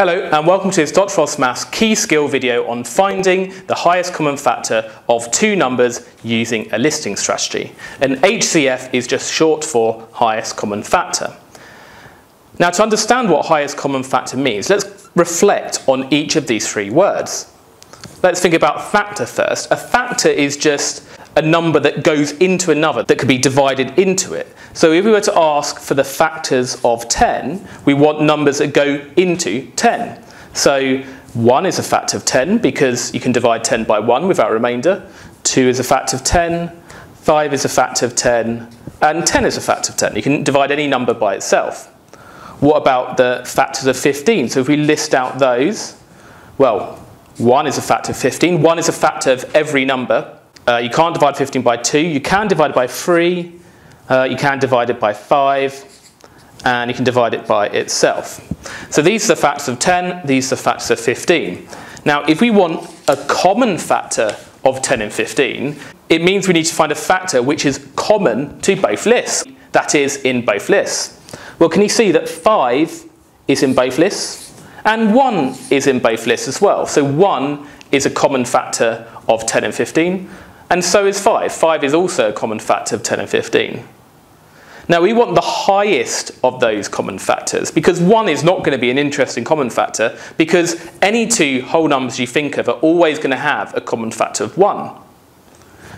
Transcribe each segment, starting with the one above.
Hello and welcome to this Dr. Frost Maths key skill video on finding the highest common factor of two numbers using a listing strategy. And HCF is just short for highest common factor. Now to understand what highest common factor means, let's reflect on each of these three words. Let's think about factor first. A factor is just a number that goes into another that could be divided into it. So if we were to ask for the factors of 10, we want numbers that go into 10. So 1 is a factor of 10 because you can divide 10 by 1 without remainder. 2 is a factor of 10. 5 is a factor of 10. And 10 is a factor of 10. You can divide any number by itself. What about the factors of 15? So if we list out those, well, 1 is a factor of 15. 1 is a factor of every number uh, you can't divide 15 by 2. You can divide it by 3. Uh, you can divide it by 5. And you can divide it by itself. So these are the factors of 10. These are the factors of 15. Now, if we want a common factor of 10 and 15, it means we need to find a factor which is common to both lists. That is, in both lists. Well, can you see that 5 is in both lists? And 1 is in both lists as well. So 1 is a common factor of 10 and 15. And so is 5. 5 is also a common factor of 10 and 15. Now we want the highest of those common factors because 1 is not going to be an interesting common factor because any two whole numbers you think of are always going to have a common factor of 1.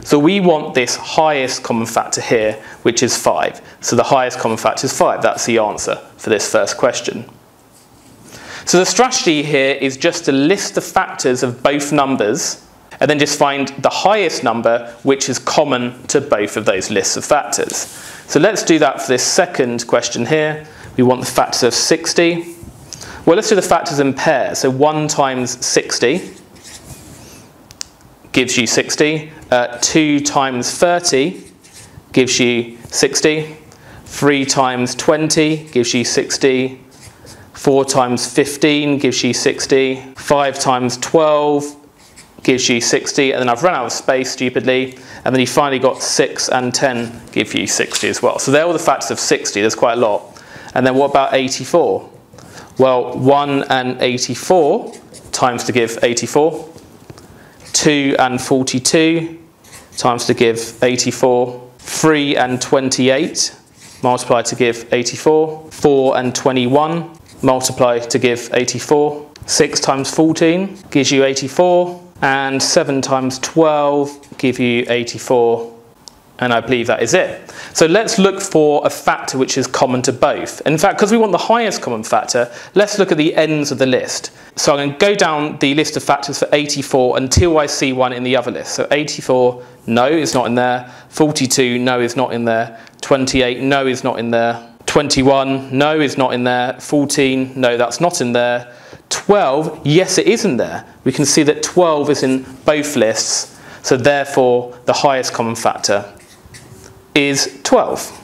So we want this highest common factor here, which is 5. So the highest common factor is 5. That's the answer for this first question. So the strategy here is just to list the factors of both numbers and then just find the highest number which is common to both of those lists of factors. So let's do that for this second question here. We want the factors of 60. Well, let's do the factors in pairs. So 1 times 60 gives you 60. Uh, 2 times 30 gives you 60. 3 times 20 gives you 60. 4 times 15 gives you 60. 5 times 12 gives you 60, and then I've run out of space stupidly, and then you finally got 6 and 10 give you 60 as well. So they're all the factors of 60, there's quite a lot. And then what about 84? Well, 1 and 84 times to give 84. 2 and 42 times to give 84. 3 and 28 multiply to give 84. 4 and 21 multiply to give 84. 6 times 14 gives you 84 and 7 times 12 give you 84 and I believe that is it. So let's look for a factor which is common to both. In fact, because we want the highest common factor, let's look at the ends of the list. So I'm going to go down the list of factors for 84 until I see one in the other list. So 84, no, is not in there. 42, no, is not in there. 28, no, is not in there. 21, no, is not in there. 14, no, that's not in there. 12, yes, it is in there. We can see that 12 is in both lists, so therefore the highest common factor is 12.